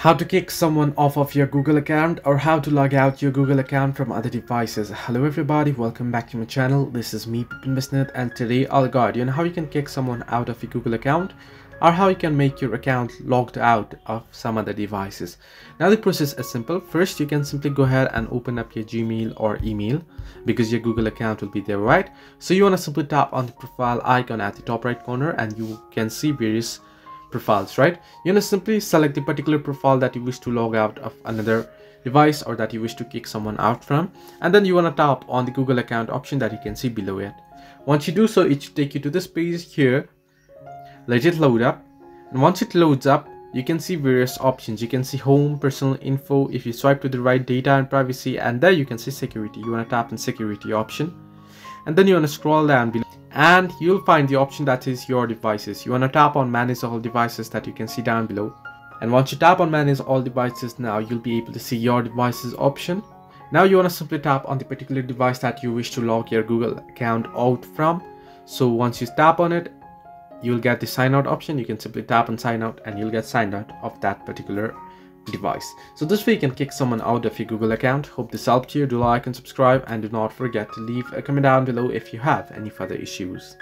how to kick someone off of your Google account or how to log out your Google account from other devices. Hello everybody, welcome back to my channel. This is me Pipin Bisnet and today I'll guide you on how you can kick someone out of your Google account or how you can make your account logged out of some other devices. Now the process is simple. First you can simply go ahead and open up your Gmail or email because your Google account will be there, right? So you want to simply tap on the profile icon at the top right corner and you can see various profiles right? You want to simply select the particular profile that you wish to log out of another device or that you wish to kick someone out from and then you want to tap on the google account option that you can see below it. Once you do so it should take you to this page here let it load up. And once it loads up you can see various options. You can see home personal info if you swipe to the right data and privacy and there you can see security. You want to tap on security option and then you want to scroll down below and you'll find the option that is your devices. You want to tap on manage all devices that you can see down below. And once you tap on manage all devices now, you'll be able to see your devices option. Now you want to simply tap on the particular device that you wish to log your Google account out from. So once you tap on it, you'll get the sign out option. You can simply tap on sign out and you'll get signed out of that particular device. So this way you can kick someone out of your Google account. Hope this helped you. Do like and subscribe and do not forget to leave a comment down below if you have any further issues.